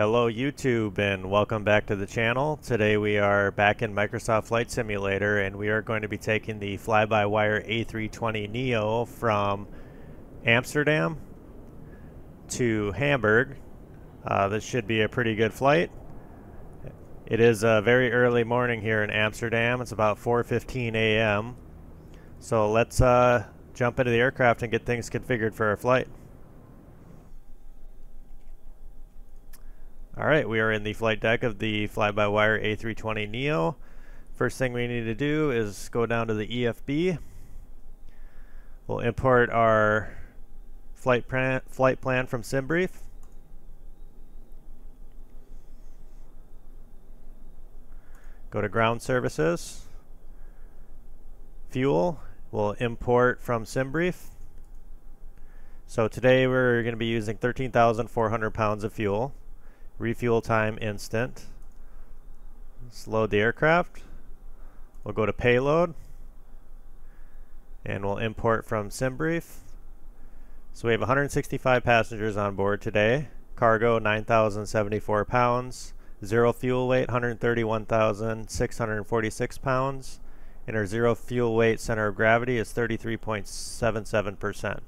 Hello YouTube and welcome back to the channel. Today we are back in Microsoft Flight Simulator and we are going to be taking the fly-by-wire A320neo from Amsterdam to Hamburg. Uh, this should be a pretty good flight. It is a very early morning here in Amsterdam. It's about 4.15 a.m. So let's uh, jump into the aircraft and get things configured for our flight. Alright, we are in the flight deck of the fly-by-wire A320neo. First thing we need to do is go down to the EFB. We'll import our flight plan, flight plan from SimBrief. Go to ground services. Fuel, we'll import from SimBrief. So today we're going to be using 13,400 pounds of fuel. Refuel time instant. Let's load the aircraft. We'll go to payload. And we'll import from SimBrief. So we have 165 passengers on board today. Cargo 9,074 pounds. Zero fuel weight 131,646 pounds. And our zero fuel weight center of gravity is 33.77%.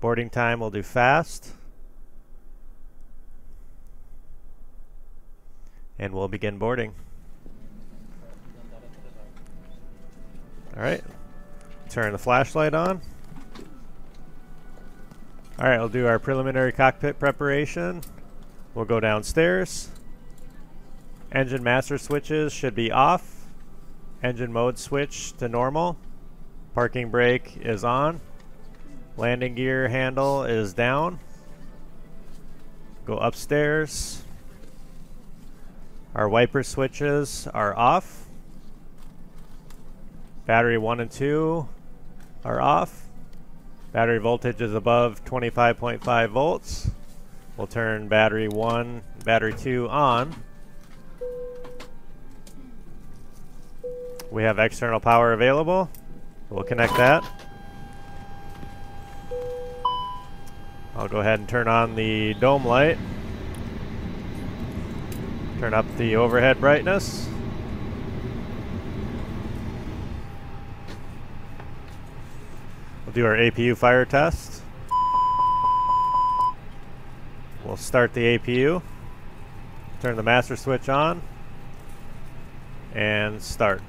Boarding time we'll do fast. And we'll begin boarding. Alright, turn the flashlight on. Alright, we'll do our preliminary cockpit preparation. We'll go downstairs. Engine master switches should be off. Engine mode switch to normal. Parking brake is on. Landing gear handle is down. Go upstairs. Our wiper switches are off. Battery 1 and 2 are off. Battery voltage is above 25.5 volts. We'll turn battery 1, battery 2 on. We have external power available. We'll connect that. I'll go ahead and turn on the dome light. Turn up the overhead brightness. We'll do our APU fire test. We'll start the APU. Turn the master switch on. And start.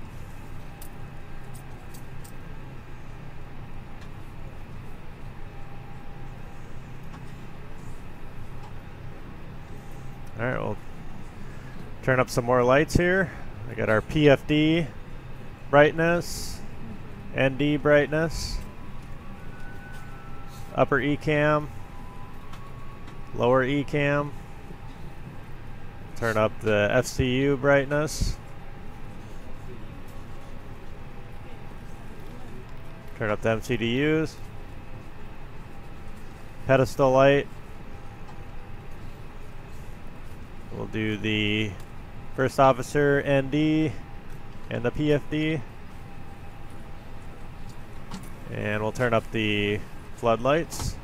Alright, well Turn up some more lights here. I got our PFD brightness, ND brightness, upper ECAM, lower ECAM. Turn up the FCU brightness. Turn up the MCDUs. Pedestal light. We'll do the First Officer ND and the PFD. And we'll turn up the floodlights.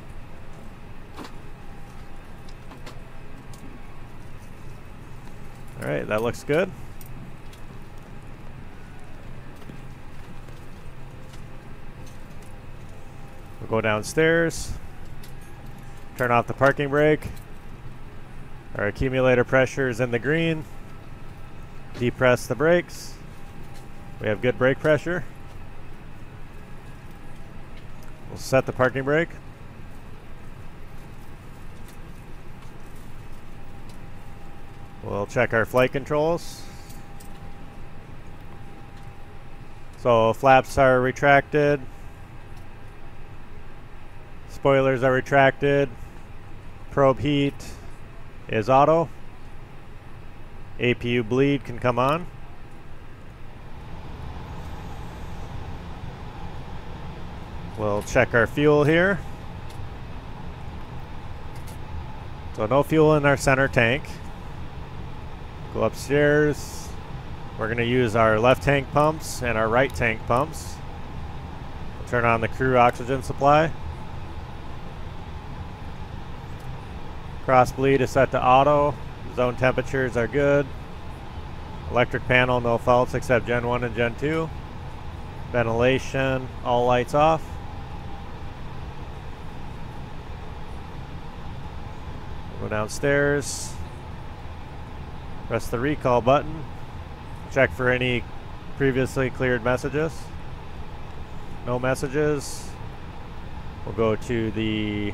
Alright, that looks good. We'll go downstairs, turn off the parking brake. Our accumulator pressure is in the green depress the brakes. We have good brake pressure. We'll set the parking brake. We'll check our flight controls. So flaps are retracted. Spoilers are retracted. Probe heat is auto. APU bleed can come on. We'll check our fuel here. So no fuel in our center tank. Go upstairs. We're going to use our left tank pumps and our right tank pumps. We'll turn on the crew oxygen supply. Cross bleed is set to auto. Zone temperatures are good. Electric panel, no faults except Gen 1 and Gen 2. Ventilation, all lights off. Go downstairs. Press the recall button. Check for any previously cleared messages. No messages. We'll go to the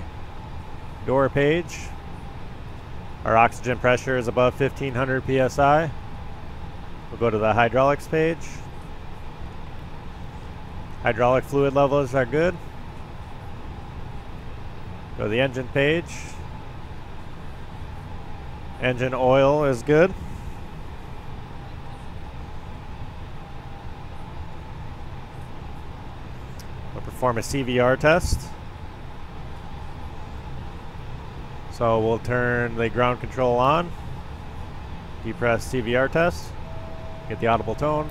door page. Our oxygen pressure is above 1500 psi. We'll go to the hydraulics page. Hydraulic fluid levels are good. Go to the engine page. Engine oil is good. We'll perform a CVR test. So we'll turn the ground control on. Depress CVR test. Get the audible tone.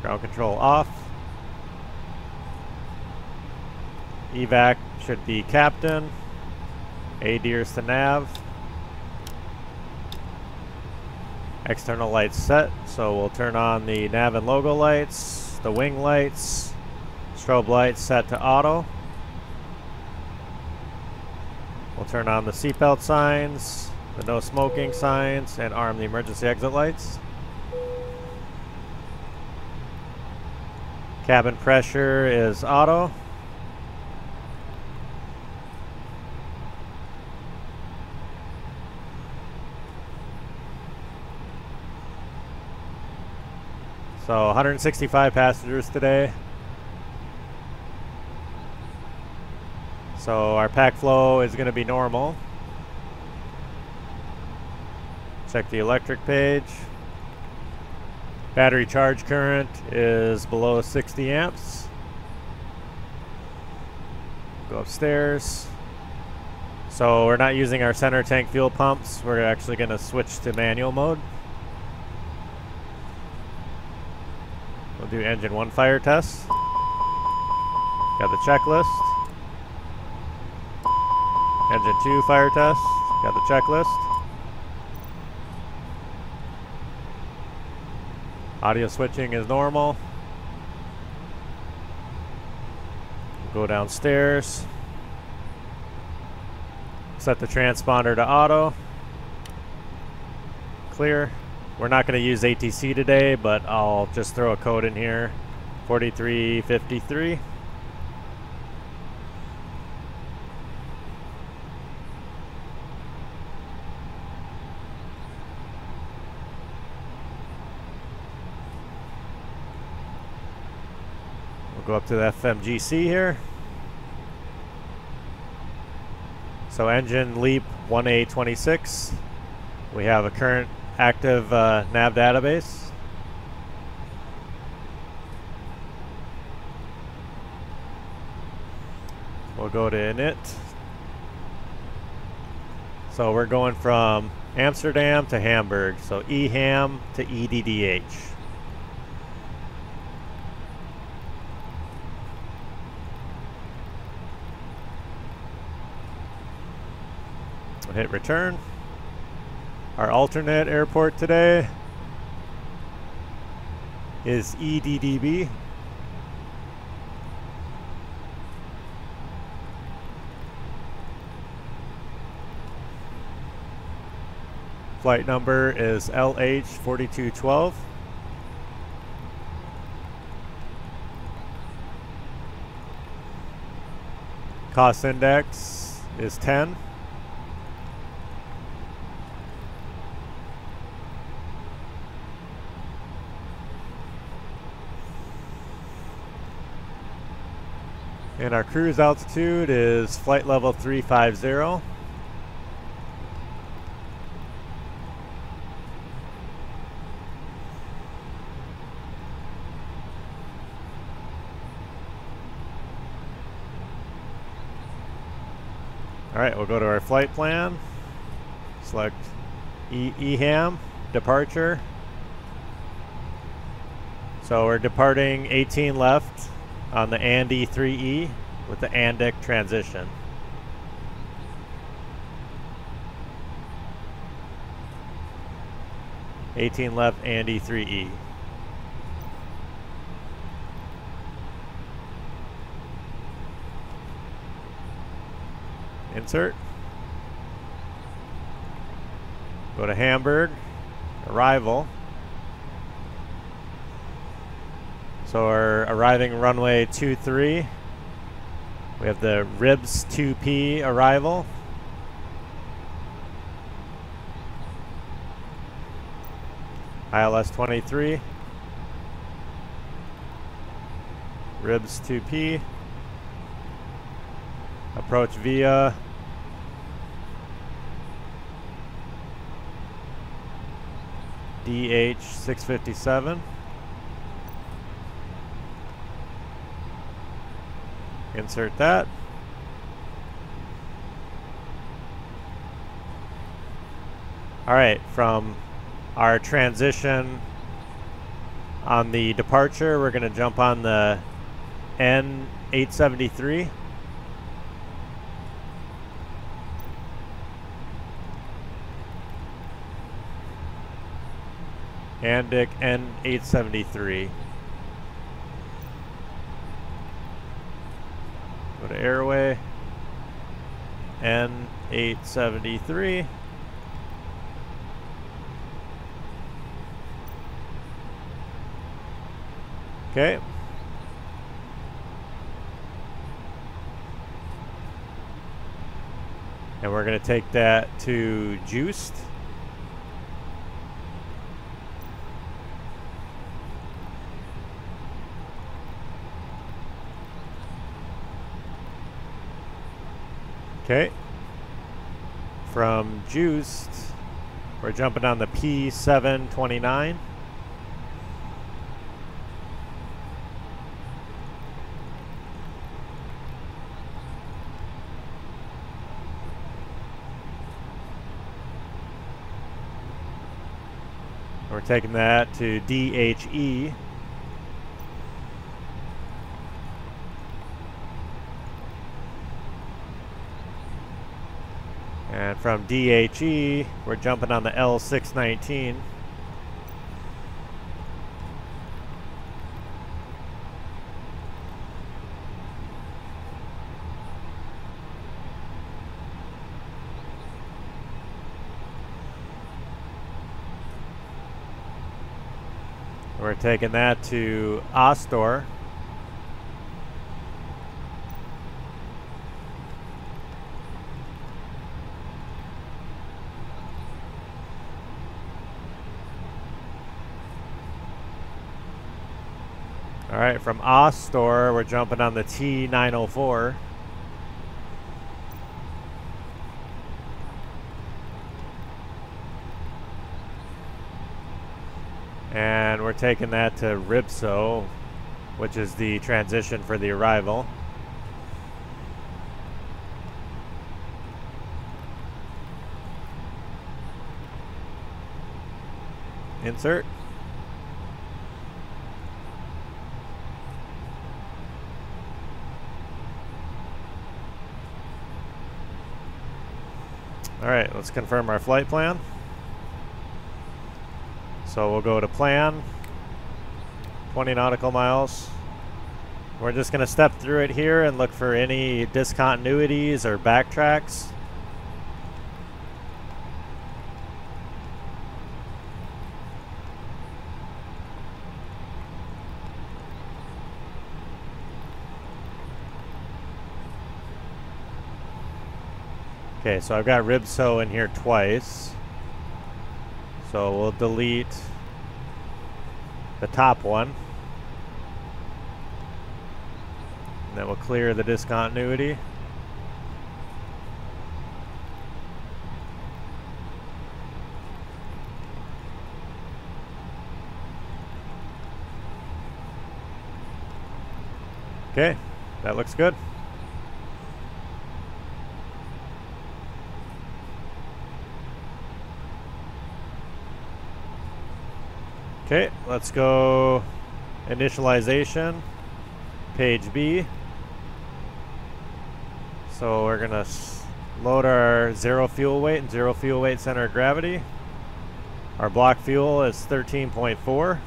Ground control off. Evac should be captain. ADIRS to nav. External lights set, so we'll turn on the nav and logo lights, the wing lights, strobe lights set to auto. We'll turn on the seatbelt signs, the no smoking signs, and arm the emergency exit lights. Cabin pressure is auto. So 165 passengers today. So our pack flow is going to be normal. Check the electric page. Battery charge current is below 60 amps. Go upstairs. So we're not using our center tank fuel pumps. We're actually going to switch to manual mode. We'll do engine one fire test. Got the checklist. Engine two fire test. Got the checklist. Audio switching is normal. Go downstairs. Set the transponder to auto. Clear. We're not going to use ATC today, but I'll just throw a code in here. 4353. Up to the FMGC here. So engine leap 1A26. We have a current active uh, nav database. We'll go to init. So we're going from Amsterdam to Hamburg. So EHAM to EDDH. We'll hit return. Our alternate airport today is EDDB. Flight number is LH4212. Cost index is 10. And our cruise altitude is flight level 350. All right, we'll go to our flight plan. Select e EHAM, departure. So we're departing 18 left on the Andy 3E with the Andic transition. Eighteen left, Andy three E. Insert. Go to Hamburg. Arrival. So we're arriving runway two three. We have the Ribs 2P arrival. ILS 23. Ribs 2P. Approach via DH 657. Insert that. All right, from our transition on the departure, we're going to jump on the N873. Andic N873. Go to airway. N873. Okay. And we're going to take that to Juiced. Okay. From Juiced, we're jumping on the P729. We're taking that to DHE. From DHE, we're jumping on the L619. We're taking that to Ostor. From Ostor, we're jumping on the T904. And we're taking that to Ribso, which is the transition for the arrival. Insert. All right, let's confirm our flight plan. So we'll go to plan, 20 nautical miles. We're just going to step through it here and look for any discontinuities or backtracks. Okay, so I've got Ribso in here twice. So we'll delete the top one. And then we'll clear the discontinuity. Okay, that looks good. Okay, let's go initialization, page B. So we're gonna load our zero fuel weight and zero fuel weight center of gravity. Our block fuel is 13.4.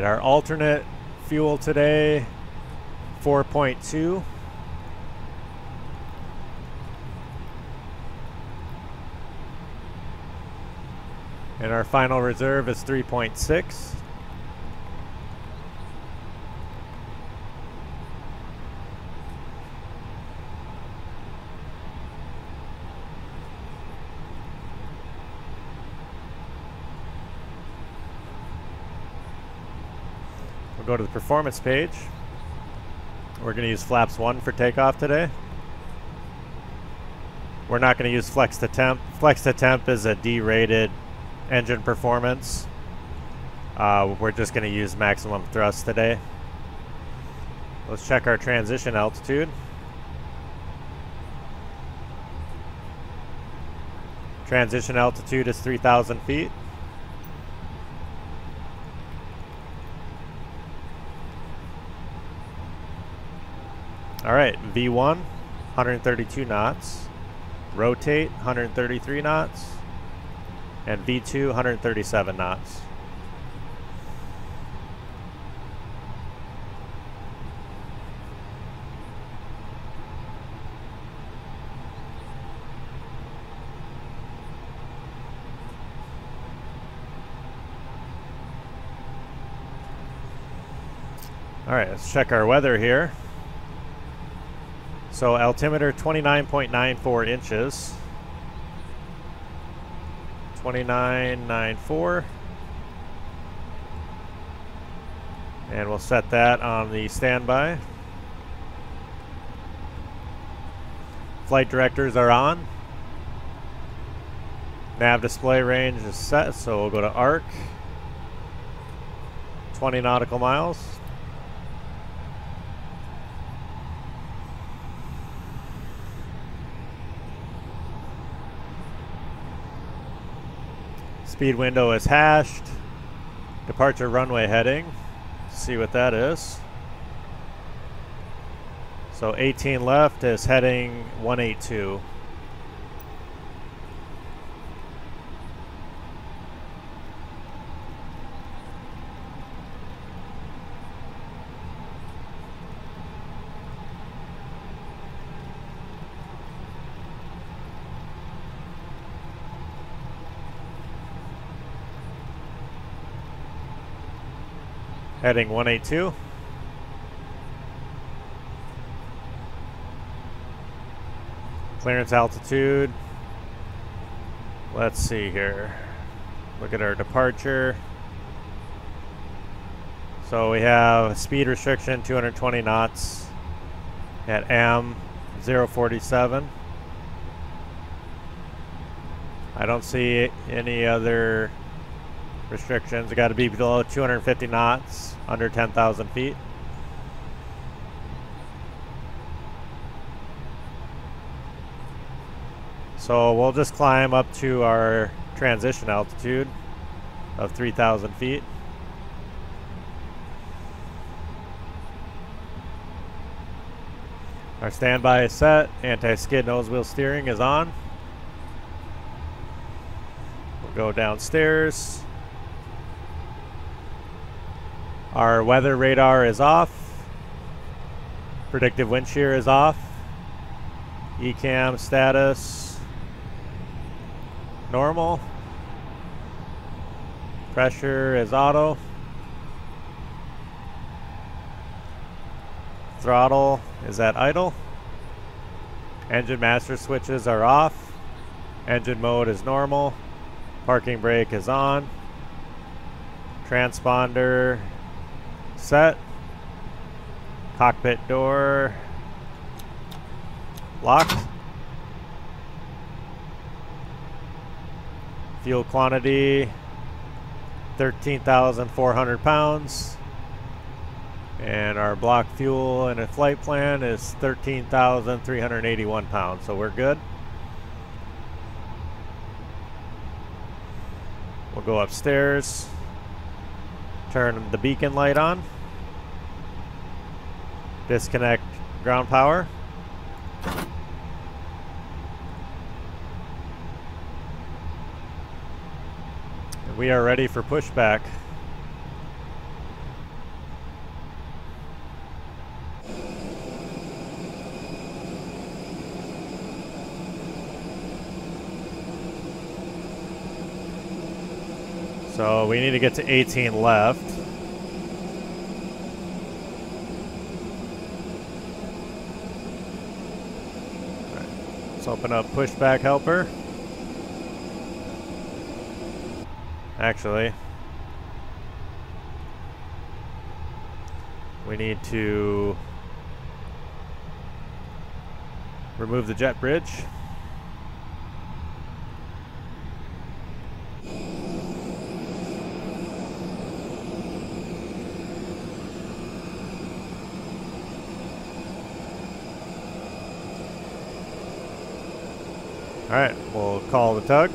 right, our alternate fuel today, 4.2. And our final reserve is 3.6. to the performance page. We're going to use flaps 1 for takeoff today. We're not going to use flex to temp. Flex to temp is a derated engine performance. Uh, we're just going to use maximum thrust today. Let's check our transition altitude. Transition altitude is 3,000 feet. All right, V1, 132 knots. Rotate, 133 knots. And V2, 137 knots. All right, let's check our weather here. So altimeter 29.94 inches. 2994. And we'll set that on the standby. Flight directors are on. Nav display range is set, so we'll go to ARC. 20 nautical miles. Speed window is hashed. Departure runway heading. See what that is. So 18 left is heading 182. Heading 182. Clearance altitude. Let's see here. Look at our departure. So we have speed restriction 220 knots at M 047. I don't see any other restrictions. Got to be below 250 knots, under 10,000 feet. So we'll just climb up to our transition altitude of 3,000 feet. Our standby is set. Anti-skid nose wheel steering is on. We'll go downstairs. Our weather radar is off. Predictive wind shear is off. ECAM status normal. Pressure is auto. Throttle is at idle. Engine master switches are off. Engine mode is normal. Parking brake is on. Transponder set. Cockpit door locked. Fuel quantity 13,400 pounds. And our block fuel and a flight plan is 13,381 pounds, so we're good. We'll go upstairs, turn the beacon light on, disconnect ground power. we are ready for pushback. So we need to get to 18 left. let's open up pushback helper. Actually, we need to remove the jet bridge. All right, we'll call the tug.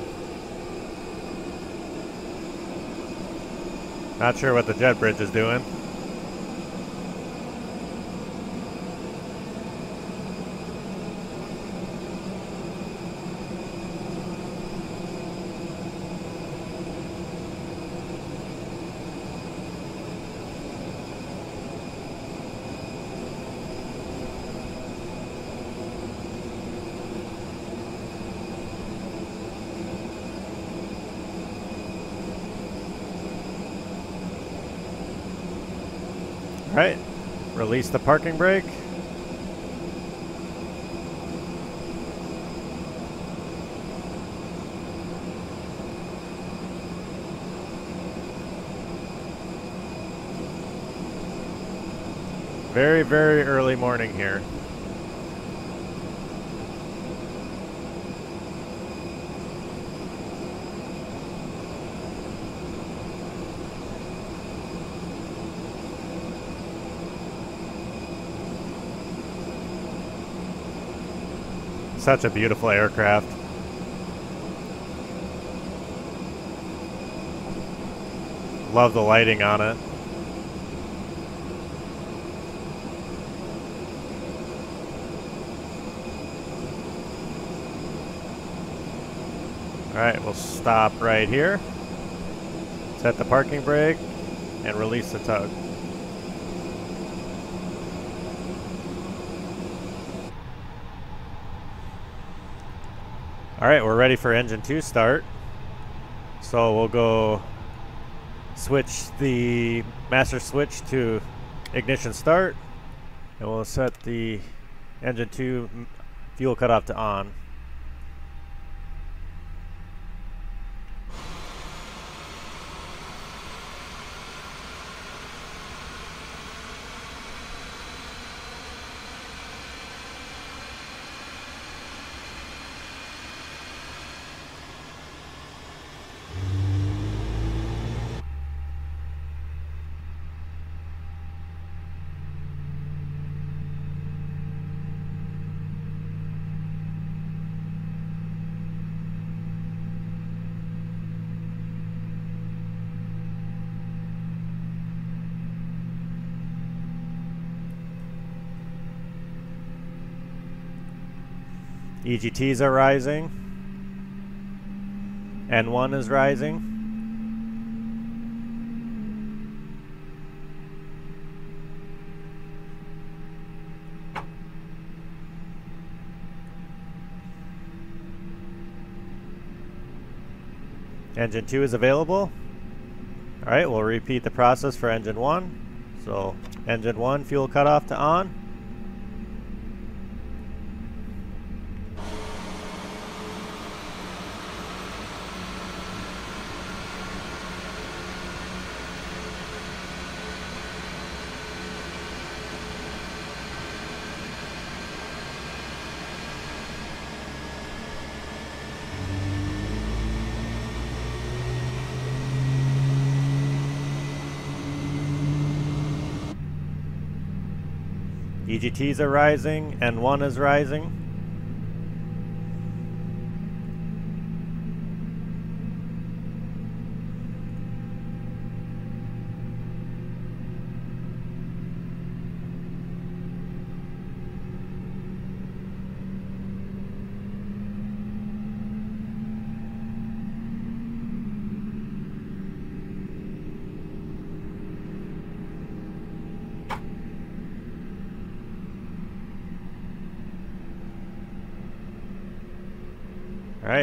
Not sure what the jet bridge is doing. Right. Release the parking brake. Very, very early morning here. Such a beautiful aircraft. Love the lighting on it. Alright, we'll stop right here. Set the parking brake and release the tug. All right, we're ready for engine two start. So we'll go switch the master switch to ignition start and we'll set the engine two fuel cutoff to on. EGTs are rising. N1 is rising. Engine 2 is available. Alright, we'll repeat the process for engine 1. So, engine 1, fuel cutoff to on. EGTs are rising, N1 is rising.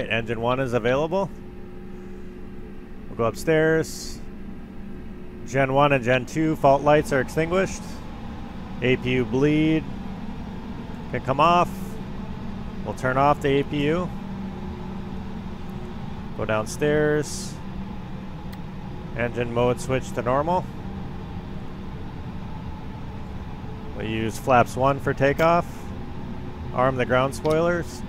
Engine 1 is available. We'll go upstairs. Gen 1 and Gen 2 fault lights are extinguished. APU bleed can come off. We'll turn off the APU. Go downstairs. Engine mode switch to normal. We'll use flaps 1 for takeoff. Arm the ground spoilers.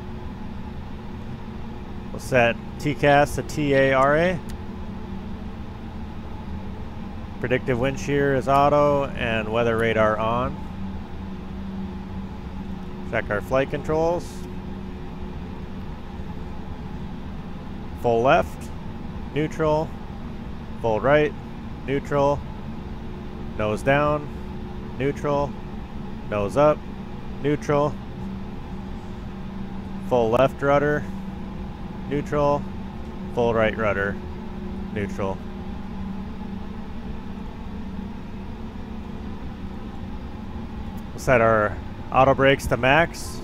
TCAS to TARA. Predictive wind shear is auto and weather radar on. Check our flight controls. Full left, neutral, full right, neutral, nose down, neutral, nose up, neutral, full left rudder, neutral, full right rudder, neutral. We'll set our auto brakes to max.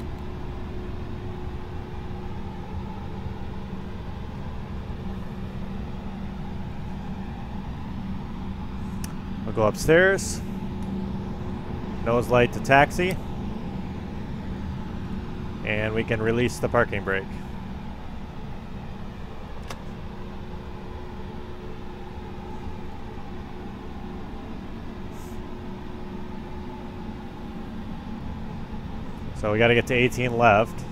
We'll go upstairs. Nose light to taxi. And we can release the parking brake. So we got to get to 18 left.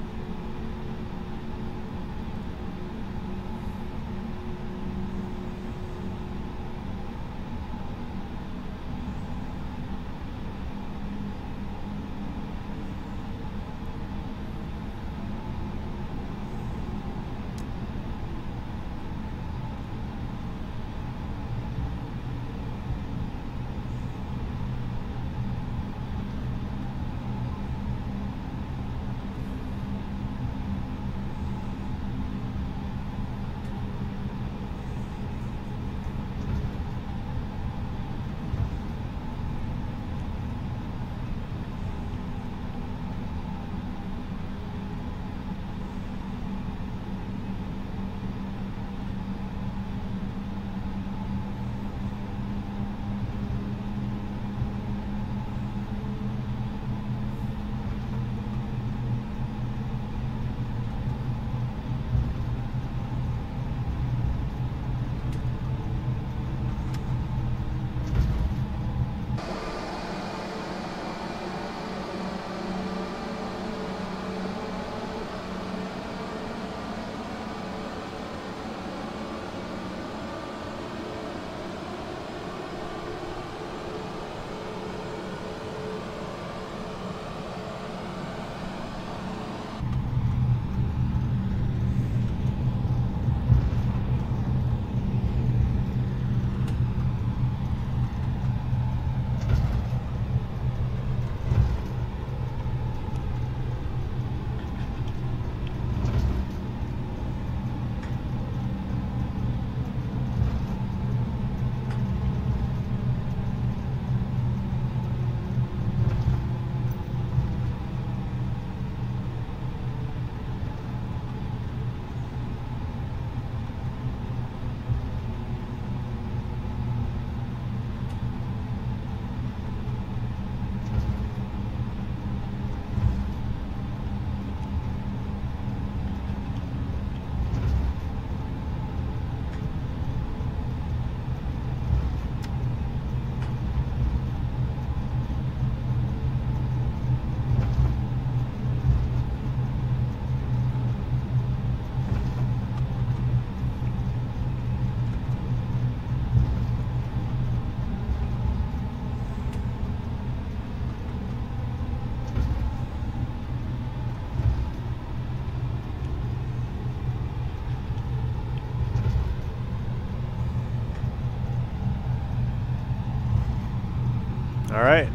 All right.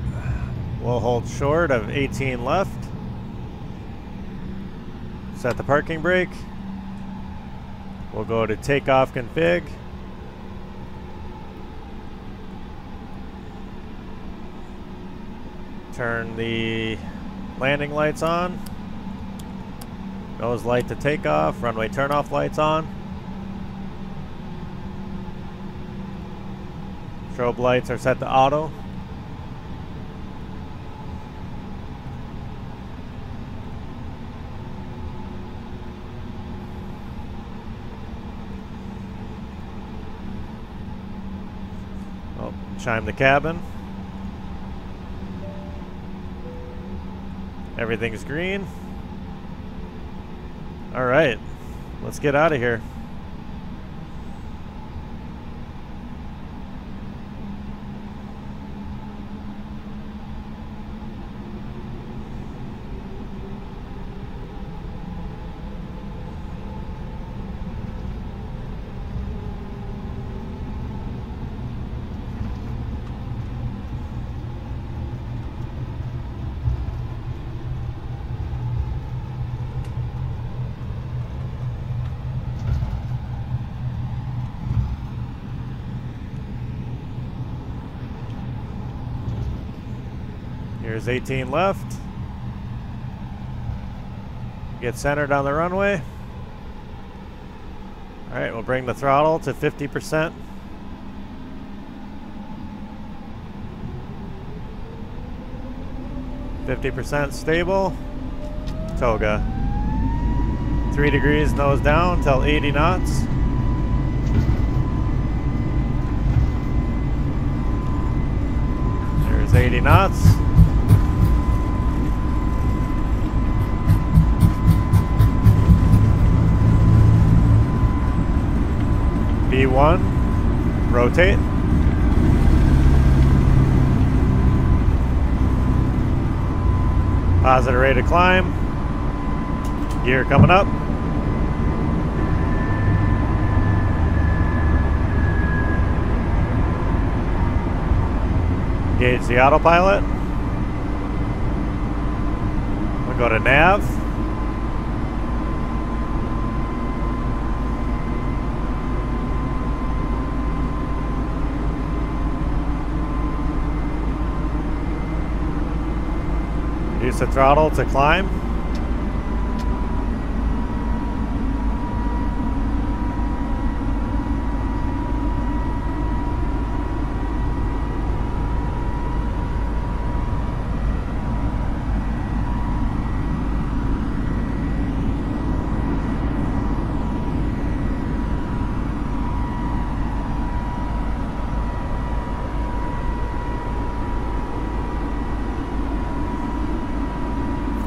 We'll hold short of 18 left. Set the parking brake. We'll go to takeoff config. Turn the landing lights on. Nose light to takeoff, runway turnoff lights on. Strobe lights are set to auto. Chime the cabin. Everything's green. All right, let's get out of here. Here's 18 left. Get centered on the runway. All right, we'll bring the throttle to 50%. Fifty percent stable. Toga. Three degrees nose down till 80 knots. There's 80 knots. V1, rotate. Positive rate of climb. Gear coming up. Engage the autopilot. We'll go to nav. Use the throttle to climb.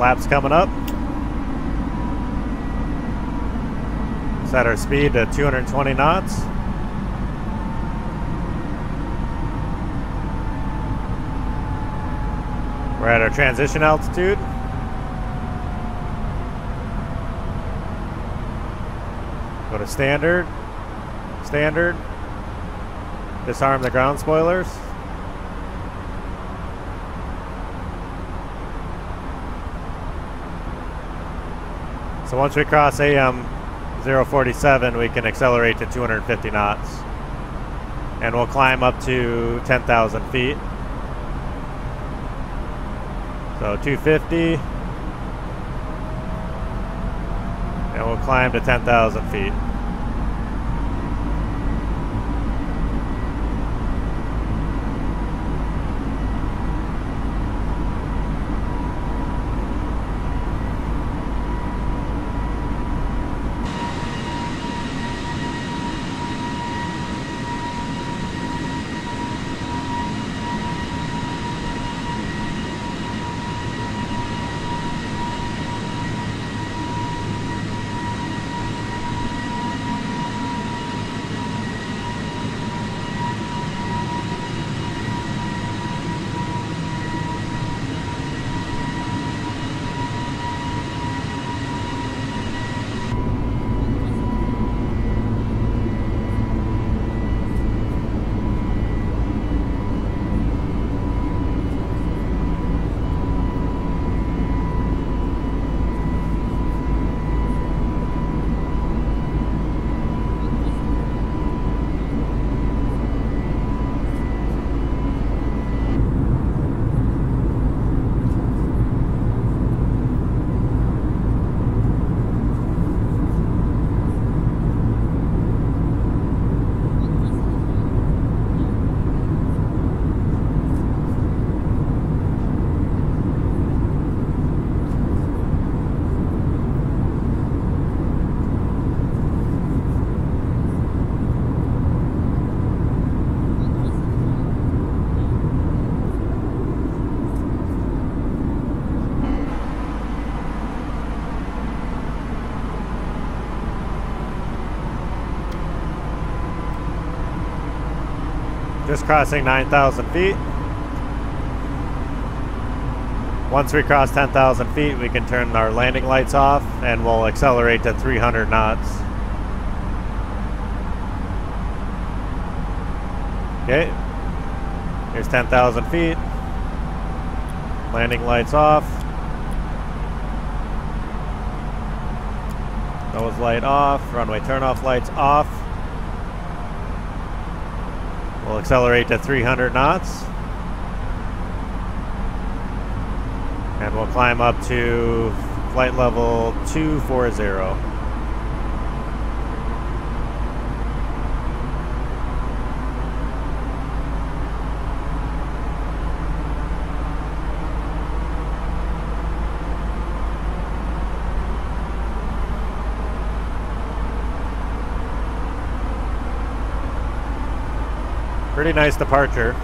Flaps coming up. Set our speed to 220 knots. We're at our transition altitude. Go to standard, standard, disarm the ground spoilers. So once we cross AM 047, we can accelerate to 250 knots. And we'll climb up to 10,000 feet. So 250. And we'll climb to 10,000 feet. Crossing 9,000 feet. Once we cross 10,000 feet, we can turn our landing lights off and we'll accelerate to 300 knots. Okay, here's 10,000 feet. Landing lights off. Nose light off, runway turnoff lights off. We'll accelerate to 300 knots. And we'll climb up to flight level 240. Pretty nice departure.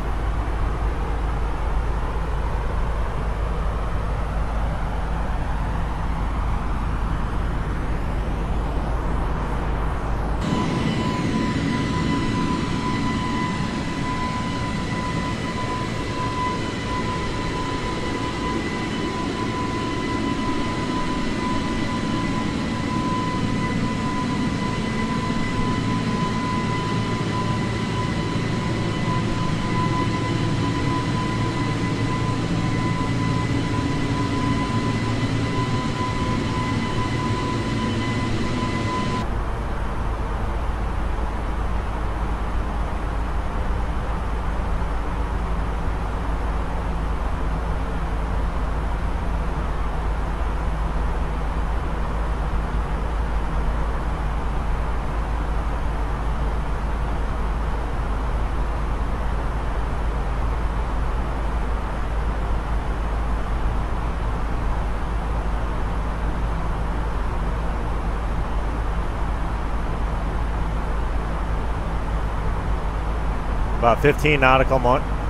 About 15 nautical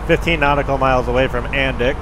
15 nautical miles away from Andik.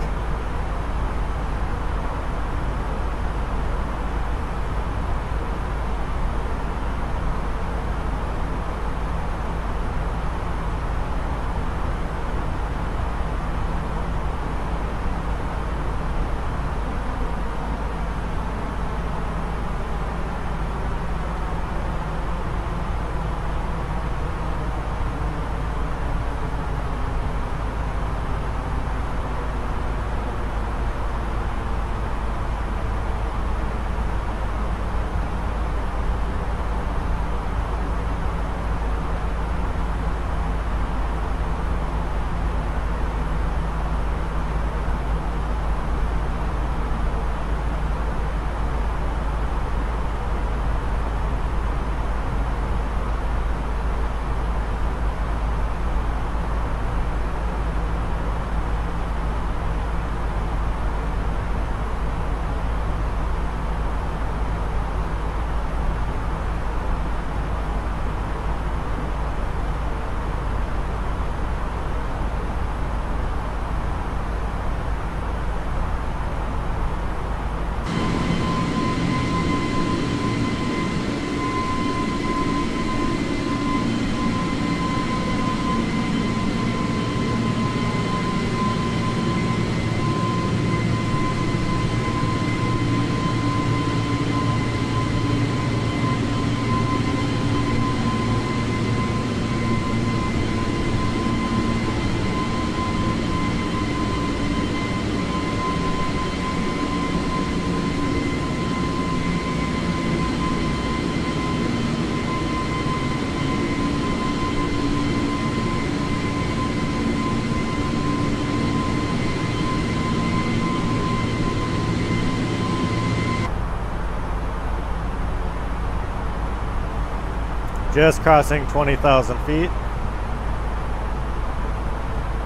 Just crossing 20,000 feet.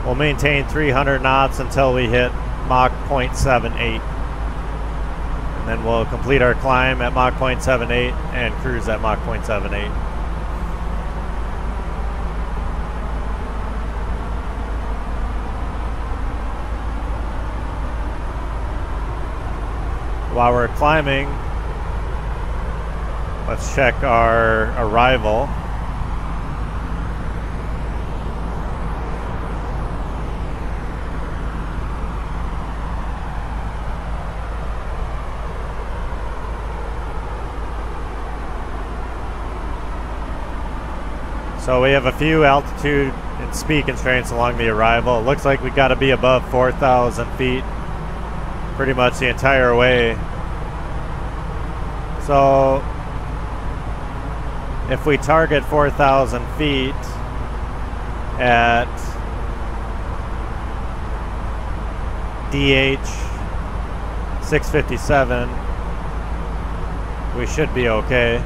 We'll maintain 300 knots until we hit Mach 0.78. And then we'll complete our climb at Mach 0.78 and cruise at Mach 0.78. While we're climbing, Let's check our arrival. So we have a few altitude and speed constraints along the arrival. It looks like we got to be above 4,000 feet pretty much the entire way. So if we target 4,000 feet at DH 657, we should be okay.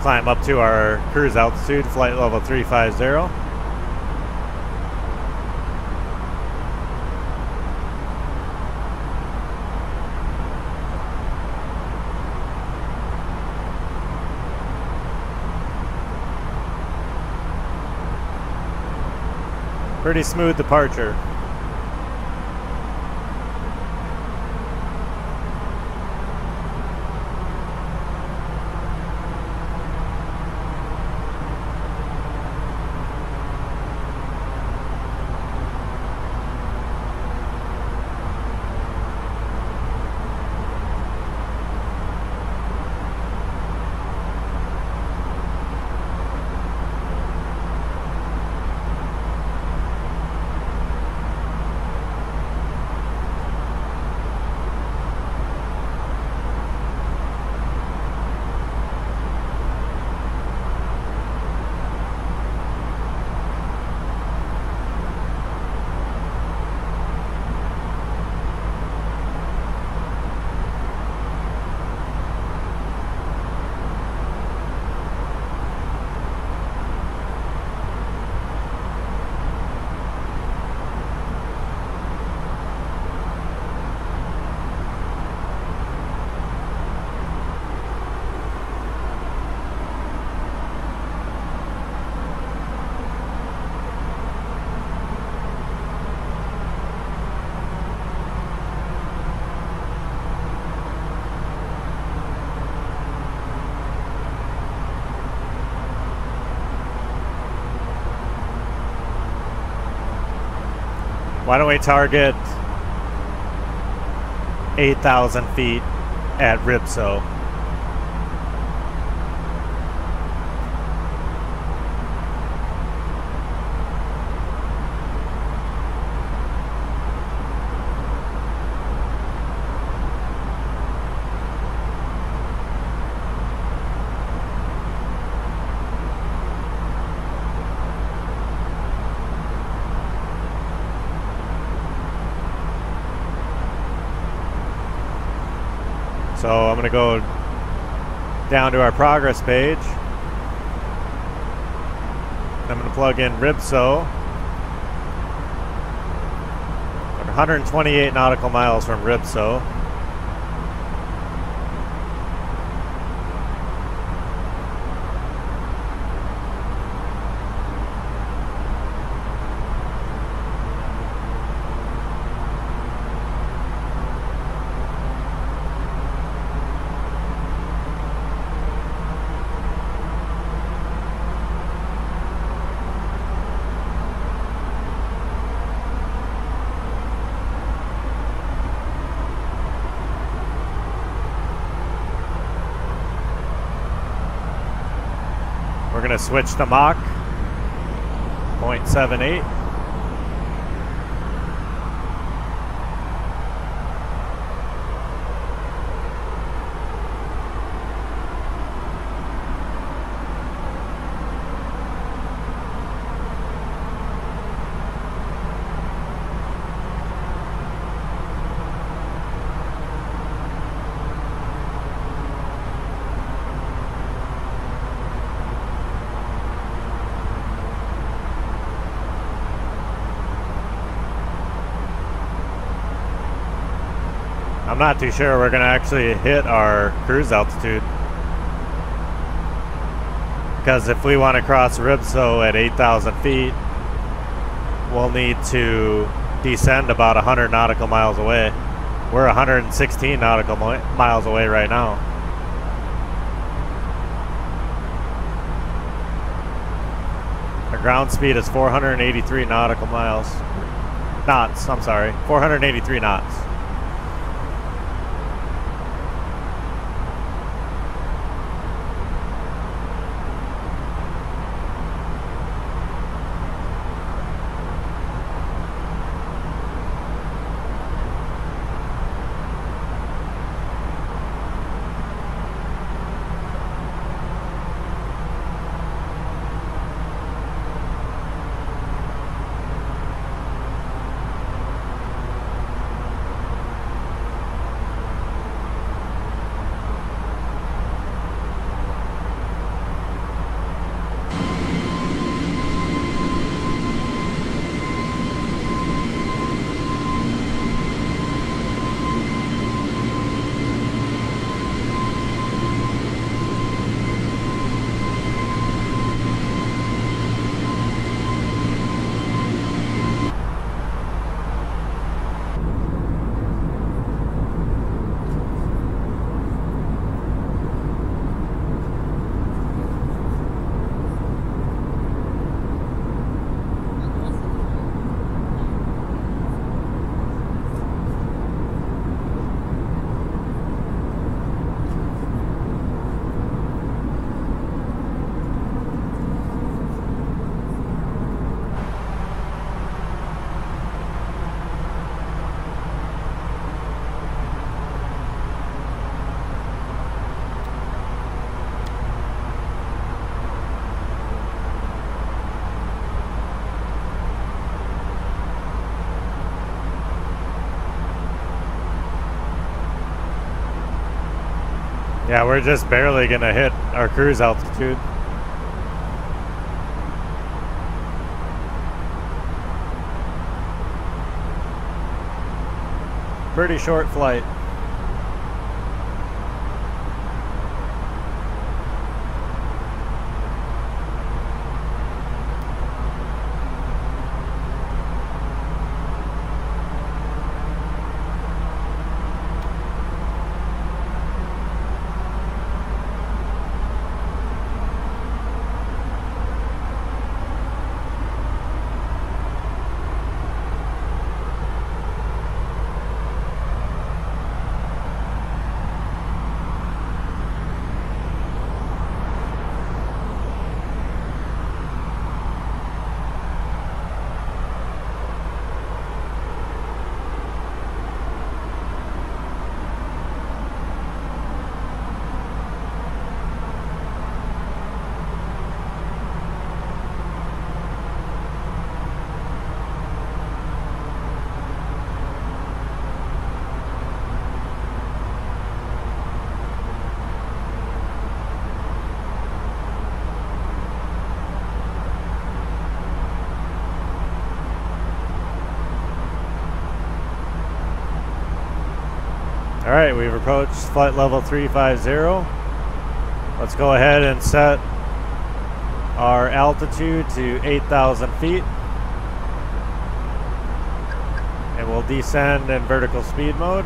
Climb up to our cruise altitude, flight level 350. Pretty smooth departure. Why don't we target 8,000 feet at Ribso? So I'm going to go down to our progress page. I'm going to plug in Ribso. 128 nautical miles from Ribso. Switch to Mach 0.78. not too sure we're going to actually hit our cruise altitude. Because if we want to cross Ribso at 8,000 feet, we'll need to descend about 100 nautical miles away. We're 116 nautical mi miles away right now. Our ground speed is 483 nautical miles. Knots, I'm sorry. 483 knots. Yeah, we're just barely gonna hit our cruise altitude. Pretty short flight. 'Alright, flight level 350. Let's go ahead and set our altitude to 8,000 feet. And we'll descend in vertical speed mode.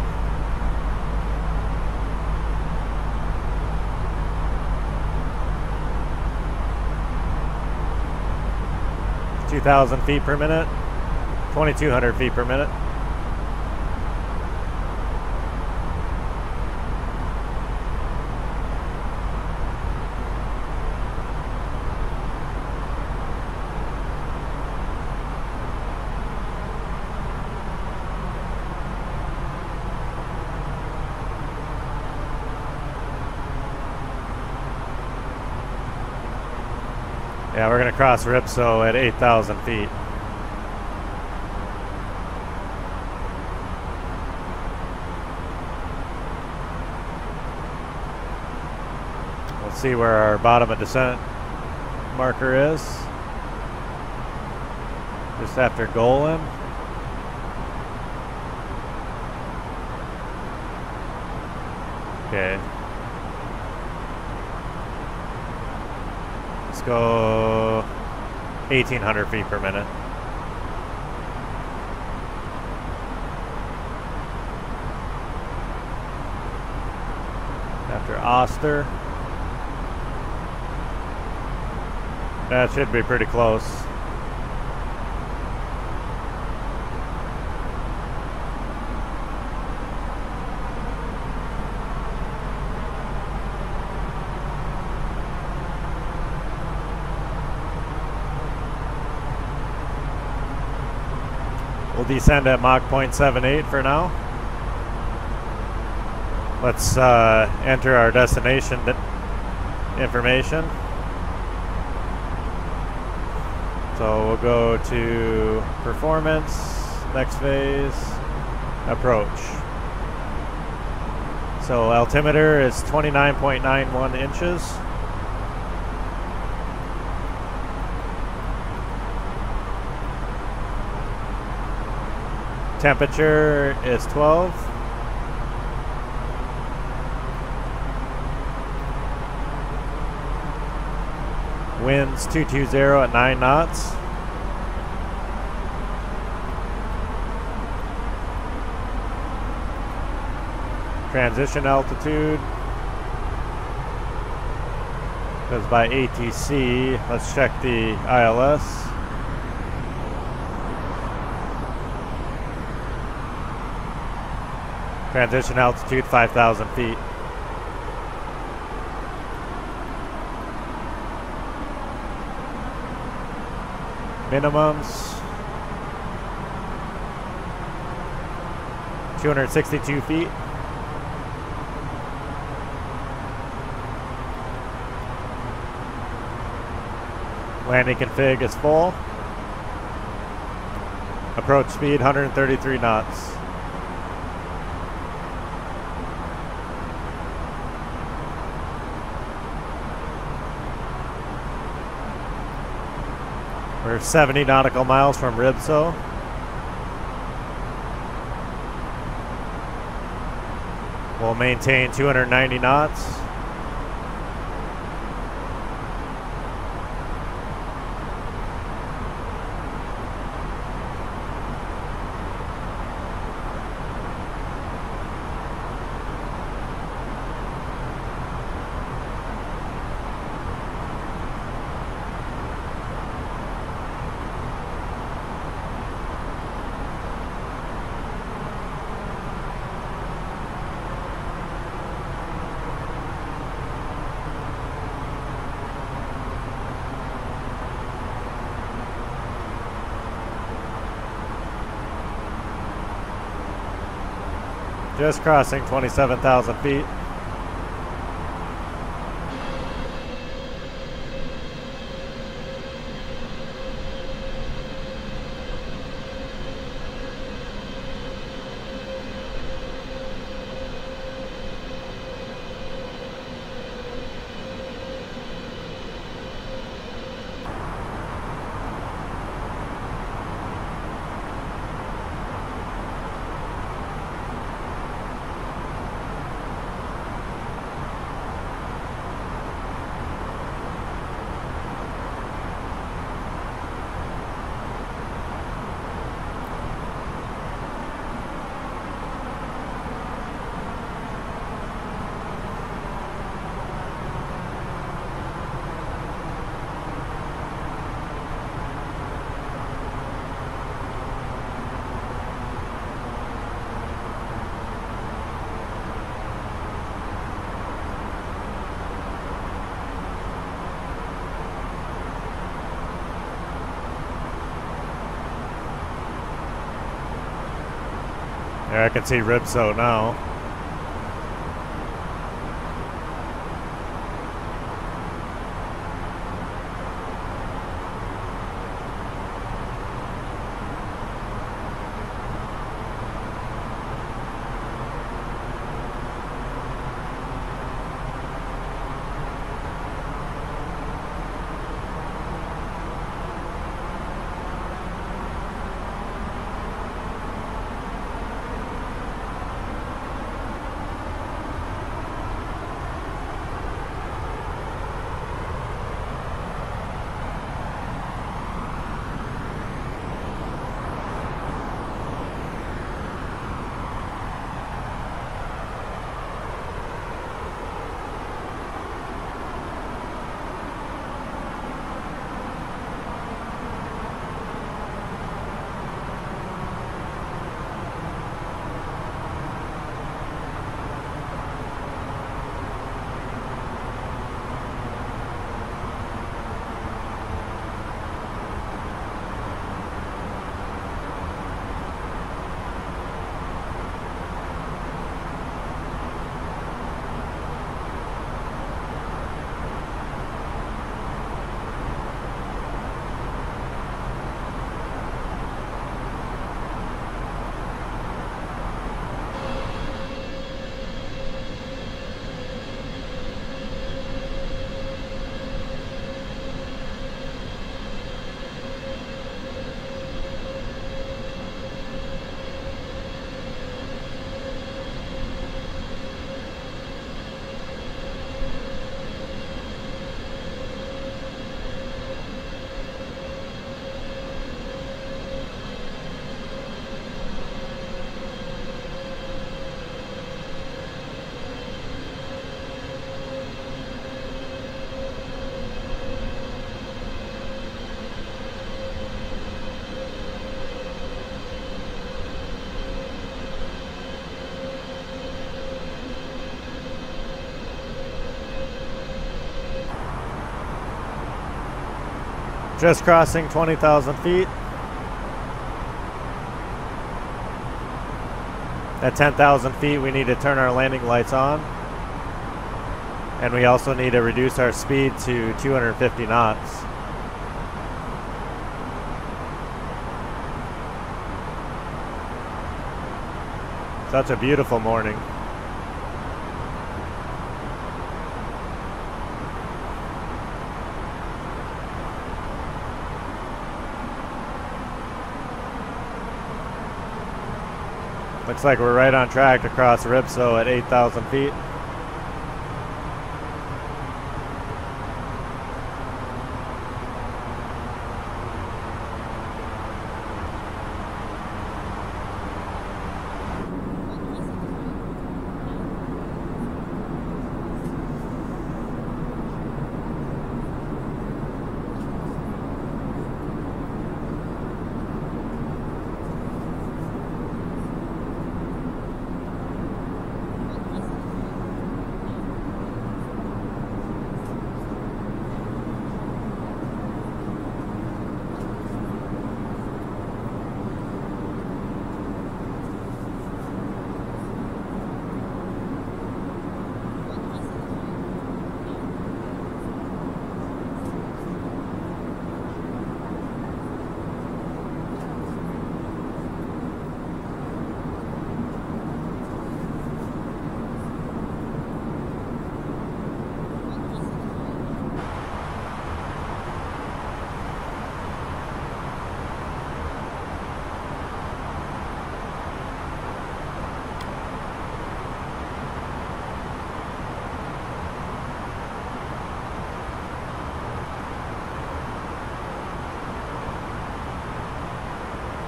Two thousand feet per minute, twenty two hundred feet per minute. Yeah, we're going to cross Ribso at 8,000 feet. Let's see where our bottom of descent marker is. Just after Golan. Okay. Let's go 1,800 feet per minute. After Oster. That should be pretty close. We'll descend at Mach 0.78 for now. Let's uh, enter our destination information. So we'll go to performance, next phase, approach. So altimeter is 29.91 inches. Temperature is 12. Winds 220 at 9 knots. Transition altitude goes by ATC. Let's check the ILS. Transition altitude 5,000 feet. Minimums 262 feet. Landing config is full. Approach speed 133 knots. We're 70 nautical miles from Ribso. We'll maintain 290 knots. Just crossing 27,000 feet. Can see Ribso now. Just crossing 20,000 feet. At 10,000 feet, we need to turn our landing lights on. And we also need to reduce our speed to 250 knots. Such a beautiful morning. Looks like we're right on track to cross Ribso at 8,000 feet.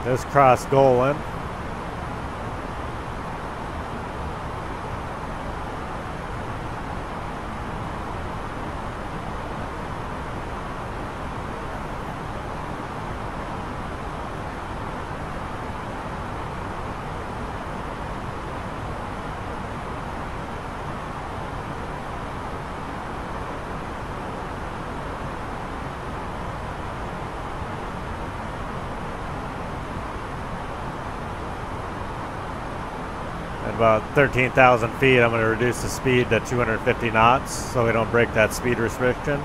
This cross Golan. At about 13,000 feet, I'm going to reduce the speed to 250 knots so we don't break that speed restriction.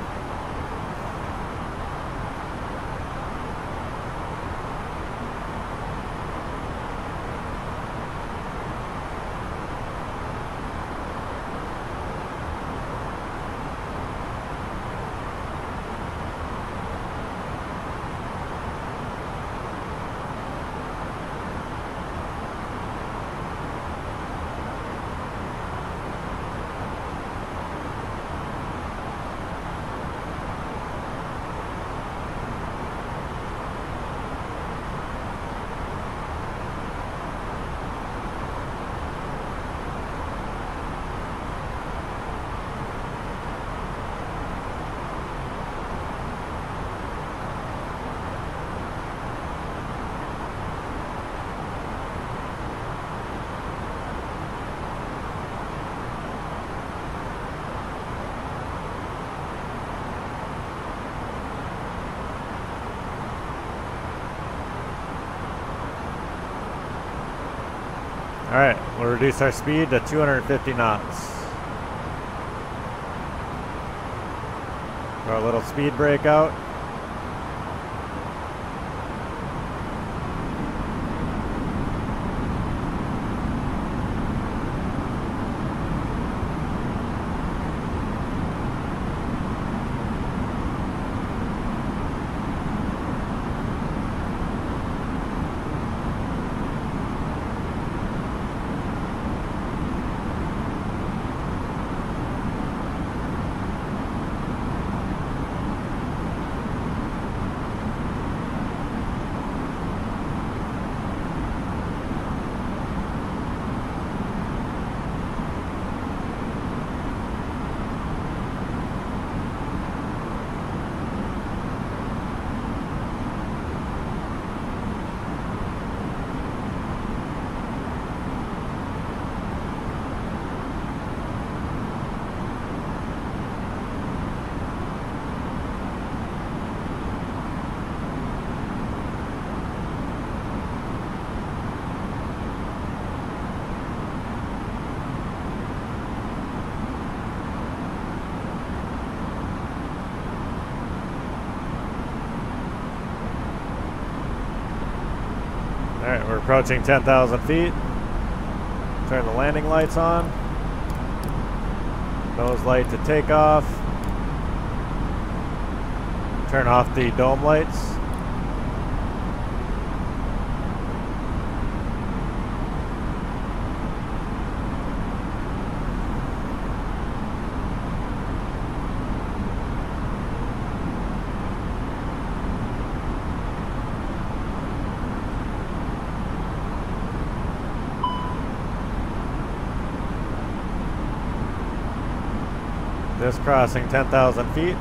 Alright, we'll reduce our speed to 250 knots. A little speed brake out. Approaching 10,000 feet. Turn the landing lights on. Nose light to takeoff. Turn off the dome lights. Crossing 10,000 feet.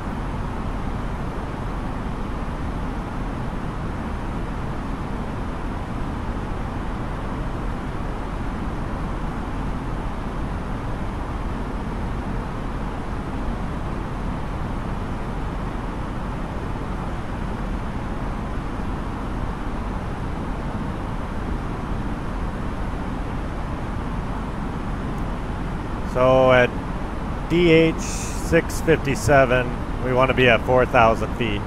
So at DH 657, we want to be at 4,000 feet.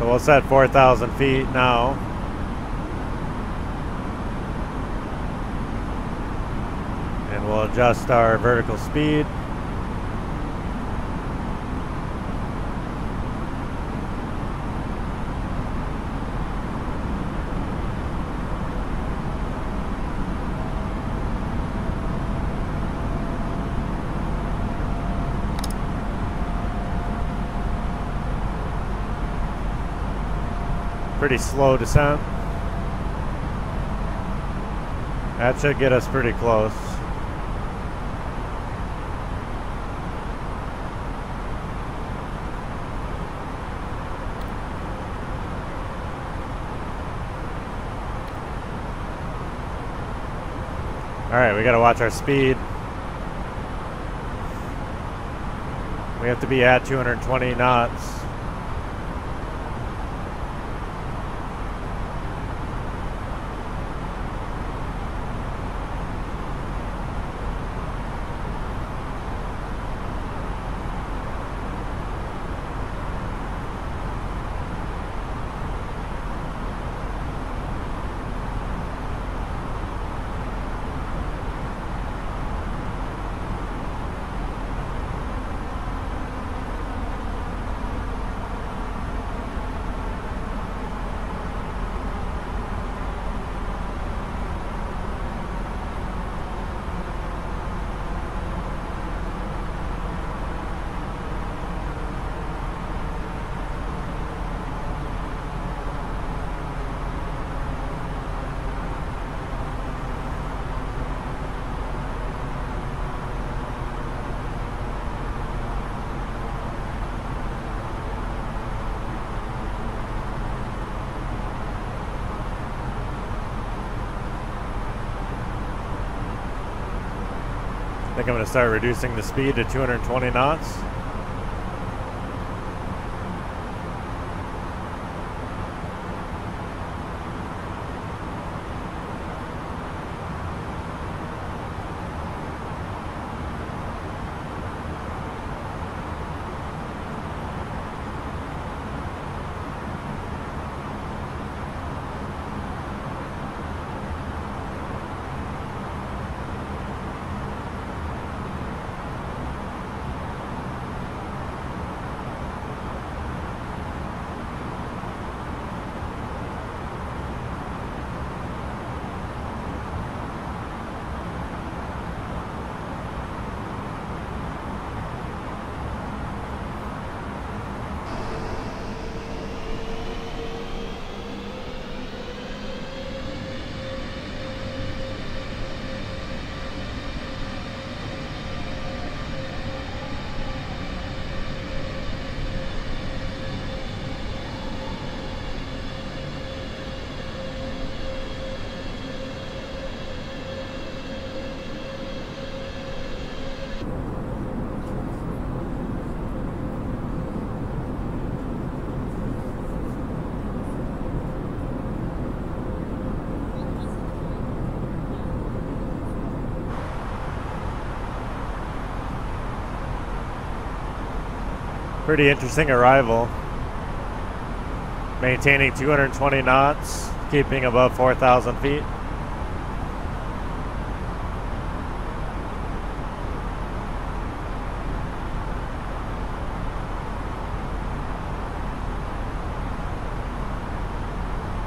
So we'll set 4,000 feet now. And we'll adjust our vertical speed. Pretty slow descent. That should get us pretty close. Alright, we gotta watch our speed. We have to be at 220 knots. I think I'm going to start reducing the speed to 220 knots. Pretty interesting arrival. Maintaining 220 knots, keeping above 4,000 feet.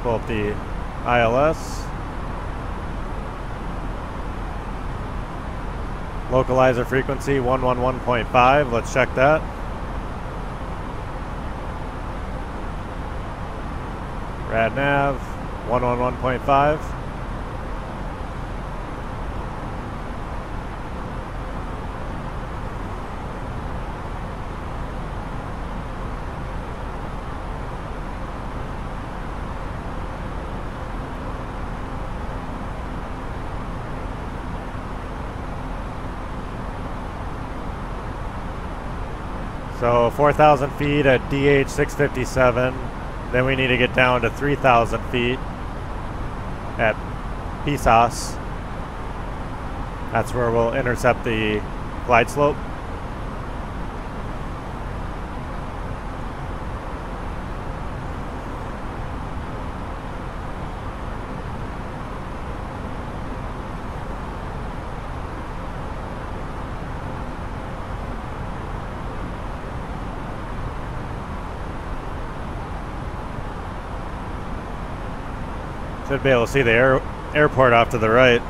Pull up the ILS. Localizer frequency 111.5. Let's check that. Rad nav 111.5. So 4,000 feet at DH 657. Then we need to get down to 3,000 feet at Pisas. That's where we'll intercept the glide slope. Should be able to see the air, airport off to the right.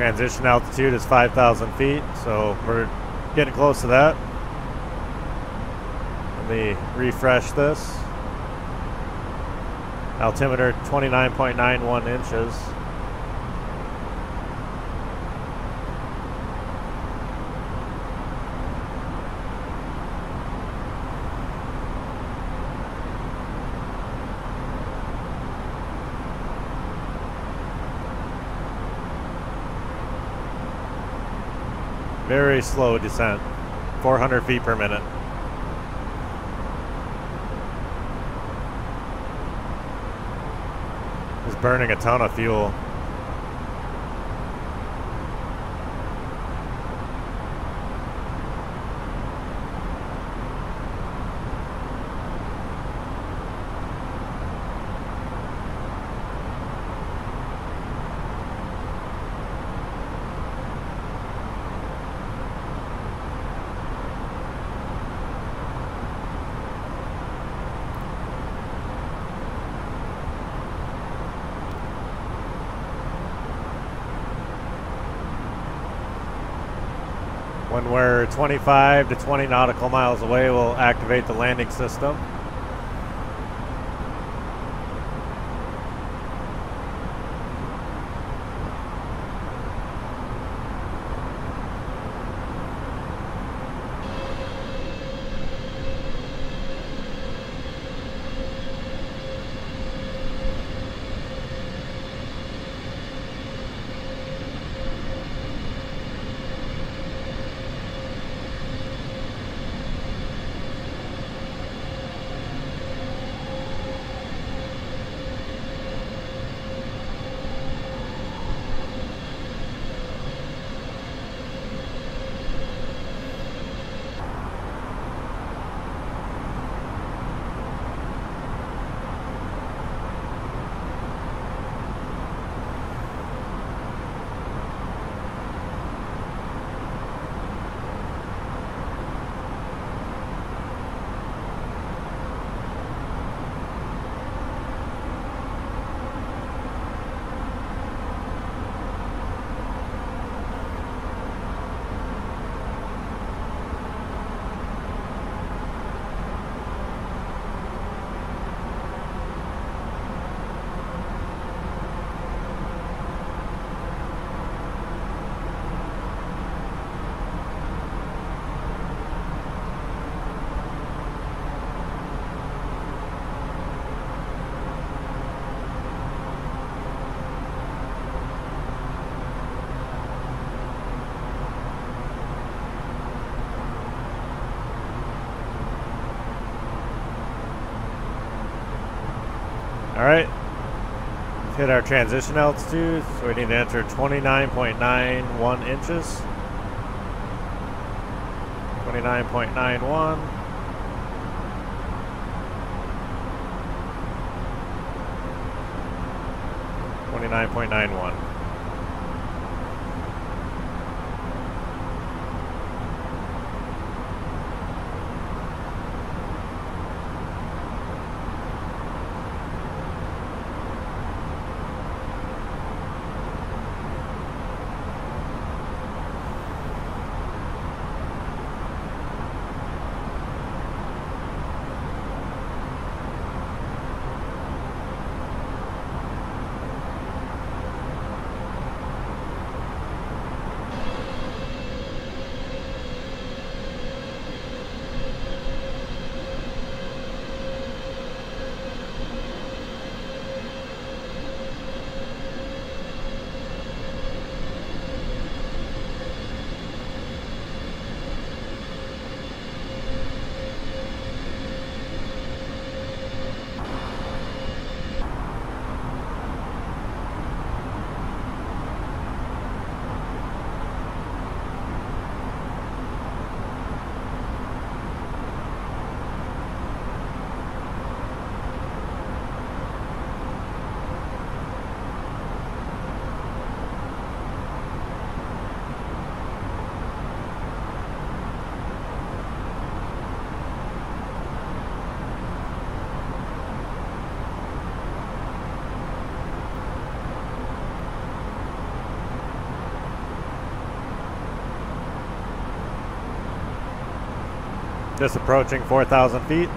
Transition altitude is 5,000 feet, so we're getting close to that. Let me refresh this. Altimeter 29.91 inches. Very slow descent, 400 feet per minute. Just burning a ton of fuel. When we're 25 to 20 nautical miles away, we'll activate the landing system. Alright. Hit our transition altitude, so we need to enter 29.91 inches. 29.91. Twenty-nine point nine one. Just approaching 4,000 feet.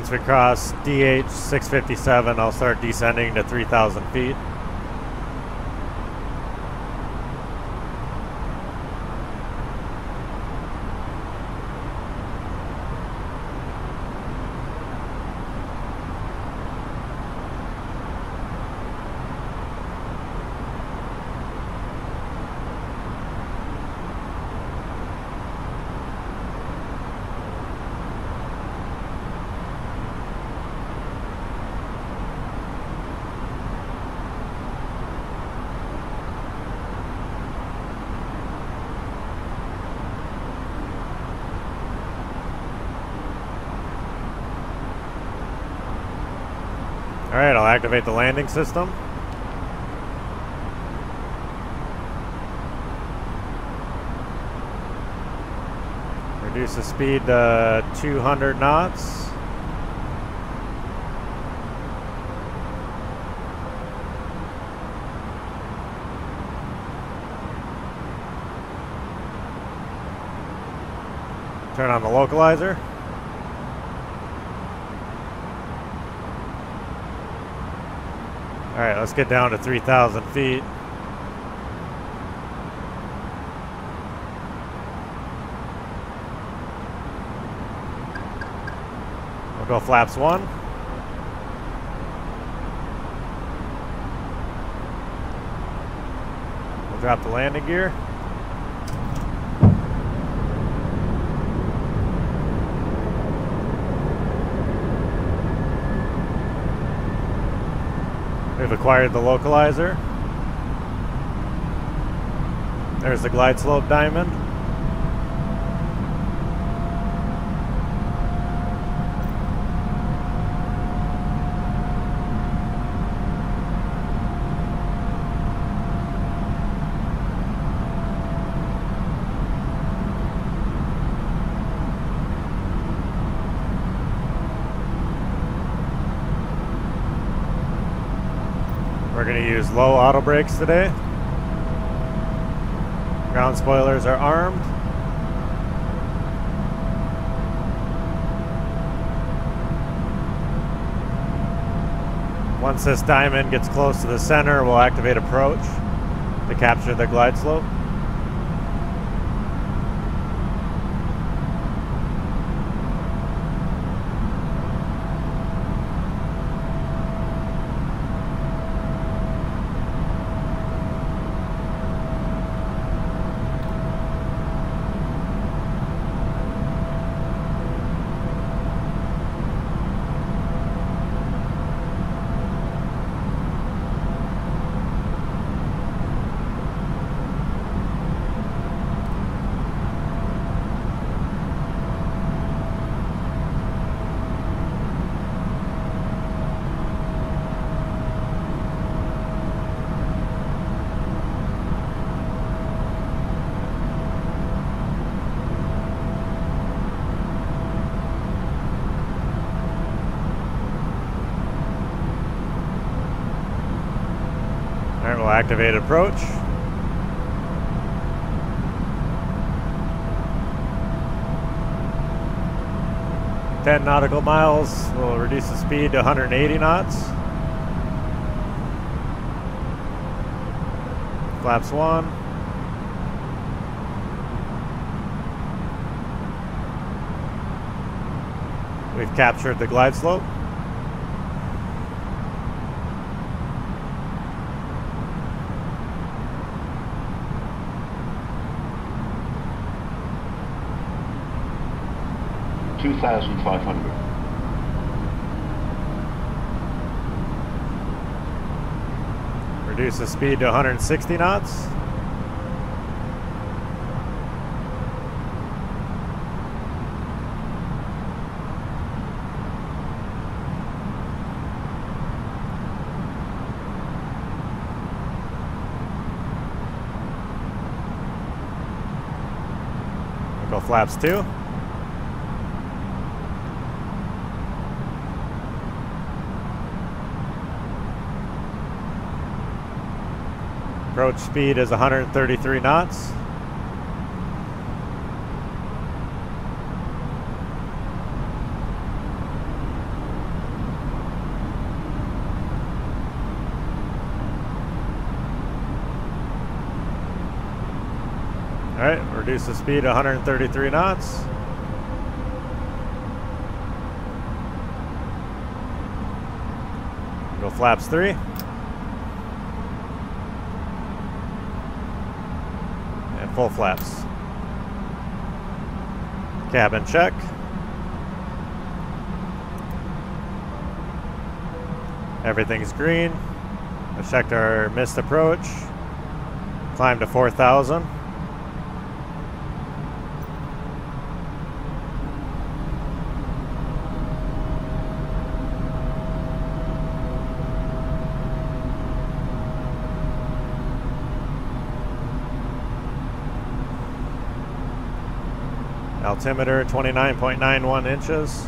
Once we cross DH 657, I'll start descending to 3,000 feet. Activate the landing system. Reduce the speed to 200 knots. Turn on the localizer. All right, let's get down to 3,000 feet. We'll go flaps one. We'll drop the landing gear. We've acquired the localizer. There's the glide slope diamond. We're going to use low auto brakes today. Ground spoilers are armed. Once this diamond gets close to the center, we'll activate approach to capture the glide slope. Alright, we'll activate approach. Ten nautical miles will reduce the speed to 180 knots. Flaps one. We've captured the glide slope. Two thousand five hundred. Reduce the speed to 160 knots. Go flaps two. Approach speed is 133 knots. All right, reduce the speed to 133 knots. Go flaps three. And full flaps. Cabin check. Everything's green. I checked our missed approach. Climb to 4,000. altimeter 29.91 inches.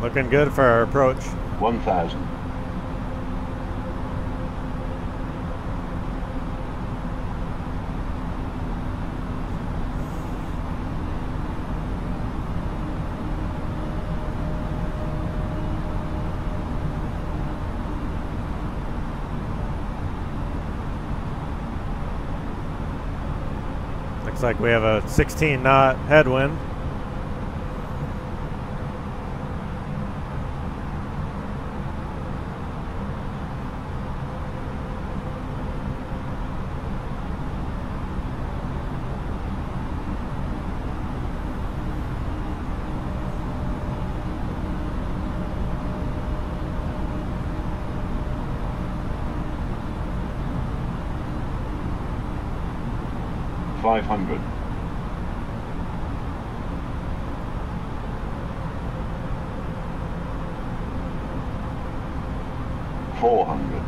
Looking good for our approach. 1,000. Looks like we have a 16 knot headwind. 500. Four hundred.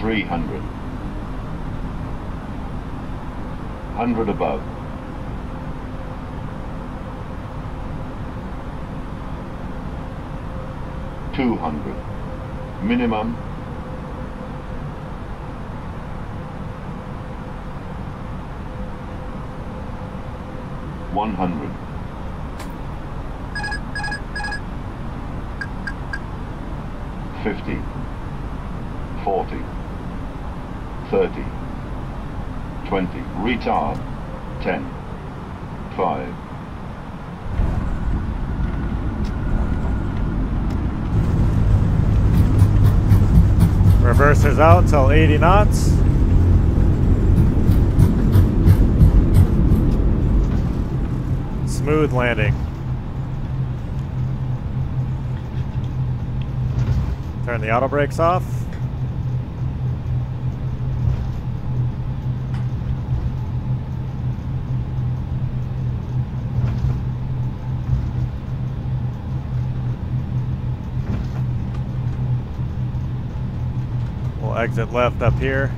Three hundred. Hundred above. Two hundred. Minimum. One hundred. Fifty. Forty. Thirty. Twenty. Retard. Ten. Five. Till 80 knots. Smooth landing. Turn the auto brakes off. We'll exit left up here.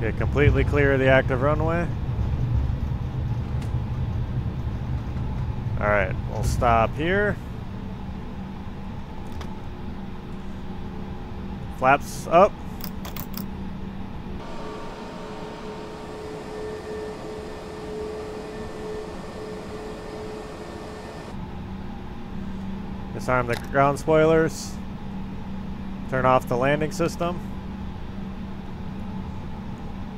Get completely clear of the active runway. Alright, we'll stop here. Flaps up. Disarm the ground spoilers. Turn off the landing system.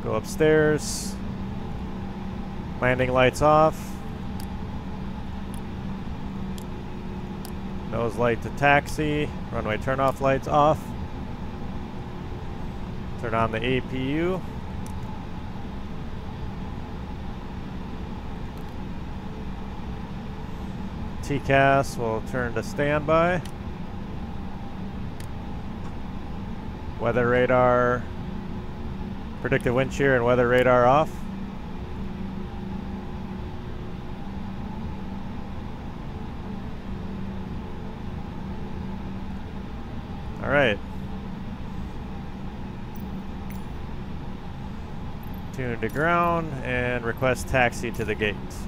Go upstairs. Landing lights off. Nose light to taxi. Runway turnoff lights off. Turn on the APU. TCAS will turn to standby. Weather radar Predicted wind shear and weather radar off. All right. Tune to ground and request taxi to the gates.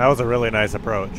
That was a really nice approach.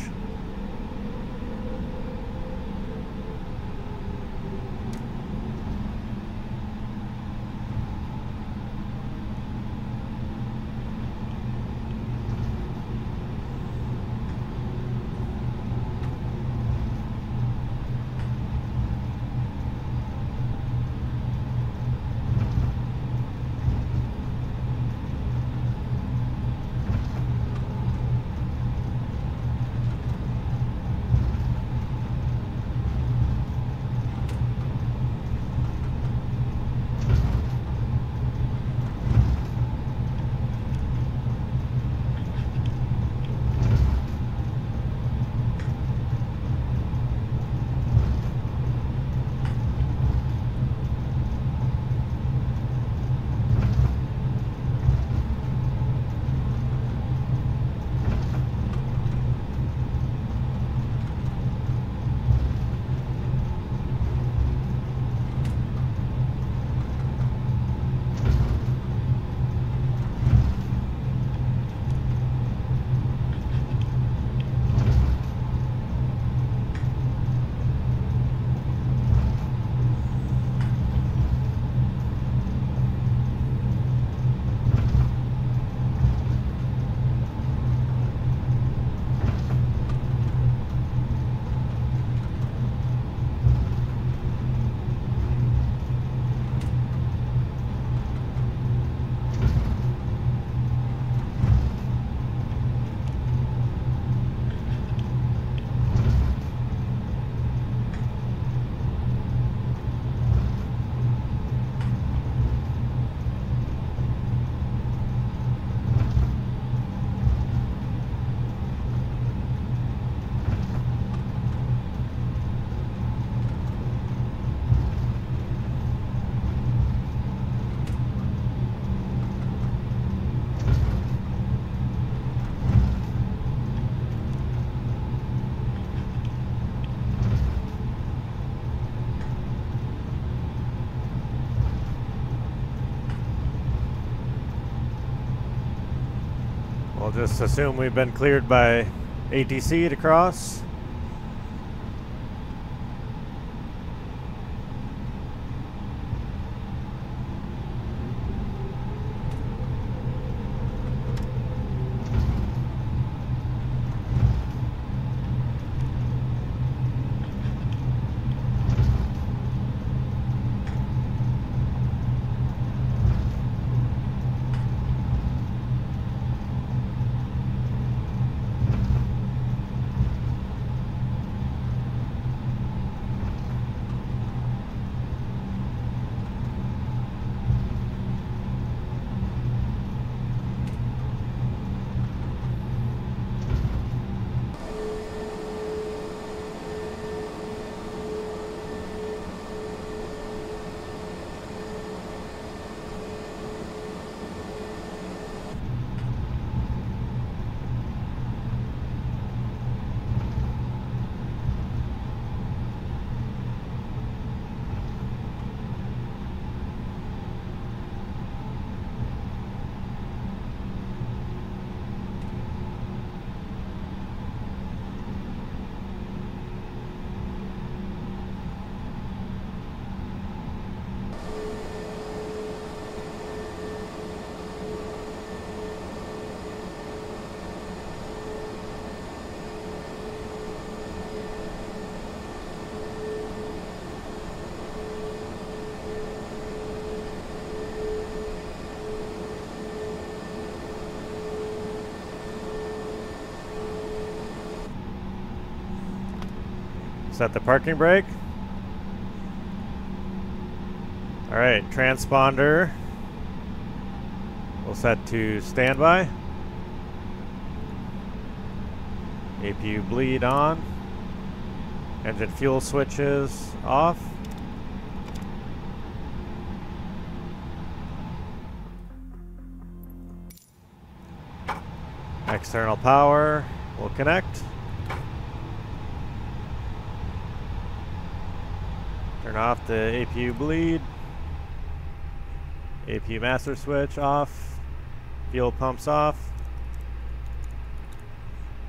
Just assume we've been cleared by ATC to cross. Set the parking brake. Alright, transponder. We'll set to standby. APU bleed on. Engine fuel switches off. External power will connect. Off the APU bleed. APU master switch off. Fuel pumps off.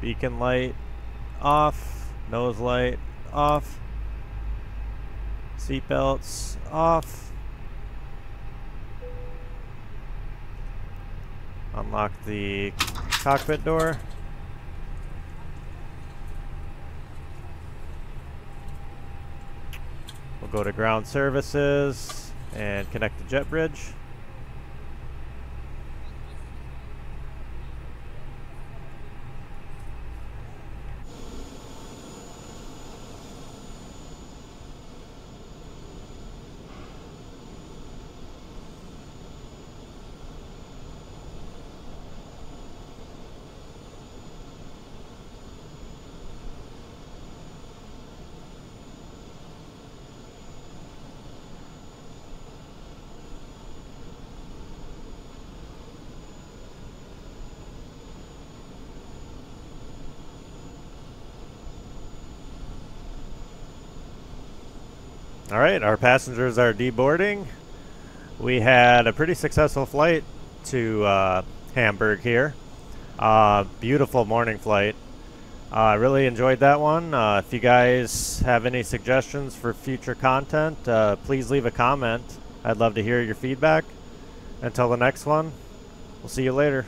Beacon light off. Nose light off. Seatbelts off. Unlock the cockpit door. Go to ground services and connect the jet bridge. All right, our passengers are deboarding. We had a pretty successful flight to uh, Hamburg here. Uh, beautiful morning flight. I uh, really enjoyed that one. Uh, if you guys have any suggestions for future content, uh, please leave a comment. I'd love to hear your feedback. Until the next one, we'll see you later.